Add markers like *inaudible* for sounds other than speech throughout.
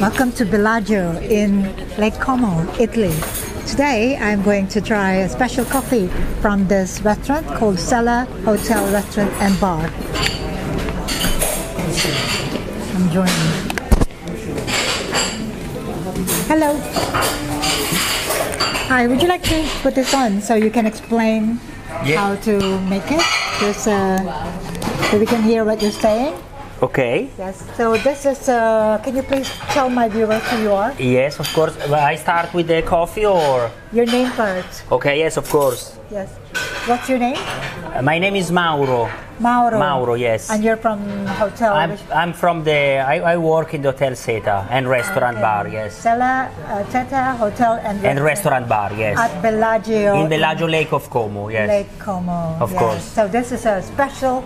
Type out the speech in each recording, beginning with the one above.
Welcome to Bellagio in Lake Como, Italy. Today I'm going to try a special coffee from this restaurant called Seta Hotel Restaurant and Bar. I'm joining. Hello. Hi, would you like to put this on so you can explain Yeah. how to make it? Just uh, so we can hear what you're saying. Okay. Yes. So this is. Uh, can you please tell my viewers who you are? Yes, of course. Well, I start with the coffee or? Your name first. Okay, yes, of course. Yes. What's your name? Uh, My name is Mauro. Mauro. Mauro, yes. And you're from hotel. I'm, which- I'm from the, I, I work in the Hotel Seta and restaurant Okay. bar, yes. Sella uh, Teta Hotel and And restaurant bar, yes. at Bellagio. In Bellagio Lake of Como, yes. Lake Como. Of yes. course. So this is a special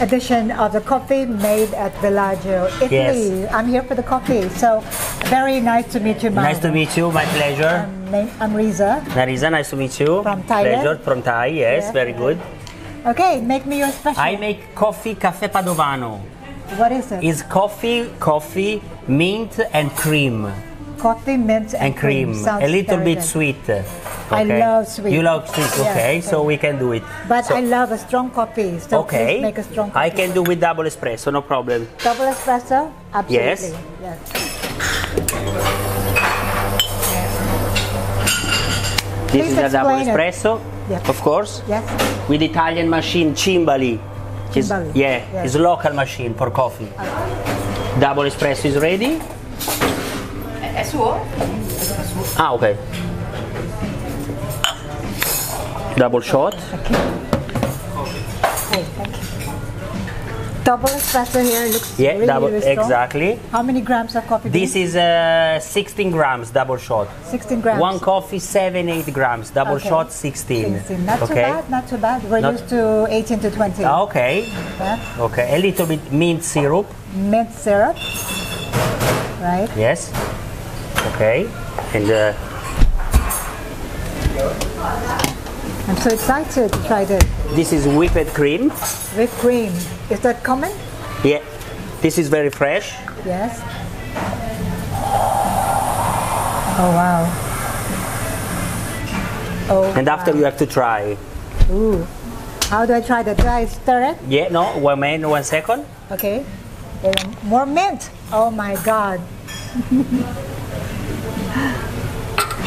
edition of the coffee made at Bellagio, Italy. I'm here for the coffee. So very nice to meet you, Mauro. Nice to meet you, my pleasure. Um, I'm, name- I'm Riza. Narisa, nice to meet you. From Thailand? Pleasure, from Thai, yes, Yeah. very good. Okay, make me your special. I make coffee caffè padovano. what is it? It's coffee, coffee, mint and cream. Coffee, mint, and, and cream, Sounds a little bit good. sweet. Uh, I love sweet. You love sweet, Yes, okay? So we can do it. But So- I love a strong coffee. So okay. make a strong coffee. I can do with double espresso, no problem. Double espresso? Absolutely. Yes. yes. This Please is a double it. espresso, Yeah. of course, Yes. with Italian machine Cimbali. Cimbali, yeah, yes. it's local machine for coffee. Double espresso is ready. È suo? Ah, okay. Double shot. Okay. Double espresso here looks Yeah, really, double really strong. exactly. How many grams of coffee? This beans? is uh, 16 grams double shot. 16 grams. One coffee, seven, eight grams. Double Okay. shot, 16. 16. Not okay. too bad, not too bad. We're Not- used to 18 to 20. Okay. Yeah. Okay. A little bit mint syrup. Mint syrup. Right. Yes. Okay. And uh, I'm so excited to try this. this is whipped cream. Whipped cream. Is that common? Yeah. This is very fresh. Yes. Oh wow. Oh. And after wow. you have to try. Ooh. How do I try that? Do I stir it? Yeah. No. One minute. One second. Okay. More mint. Oh my god. *laughs*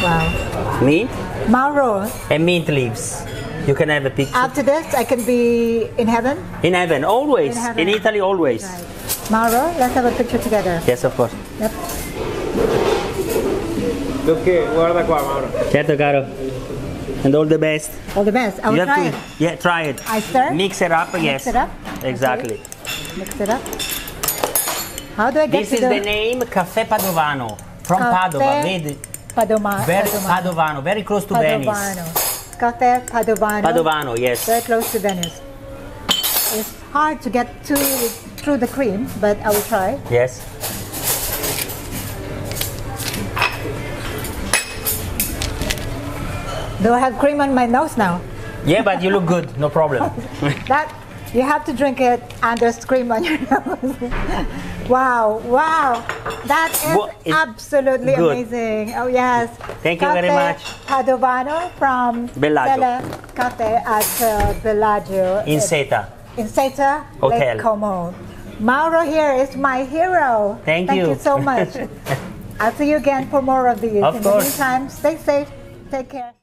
wow. Mint Mauro, and mint leaves. You can have a picture. after this I can be in heaven? in heaven, always. In In. Italy, always. Right. Mauro, let's have a picture together. Yes, of course. Yep. Ok, guarda qua Mauro. Certo, caro. And all the best. All the best. I will you have try to. it. Yeah, try it. I stir? Mix it up. yes. Mix it up? Exactly. Mix it up. How do I get This to is the, the name Caffè Padovano from Padova. Caffè Vedi? Padoma, Very Padoma- Padovano, very close to Venice. Cafe Padovano. Padovano, yes. Very close to Venice. It's hard to get to through the cream, but I will try. Yes. Do I have cream on my nose now? Yeah, but you look good. No problem. *laughs* That you have to drink it and there's cream on your *laughs* nose. wow, wow. That is it- absolutely good. amazing. Oh yes. Thank you very Cafe much. Padovano from Bellagio. Cafe at uh, Bellagio. In Seta. in Seta Hotel. Lake Como. Mauro here is my hero. Thank Thank you. you so much. *laughs* I'll see you again for more of these. Of in course. the meantime, stay safe. Take care.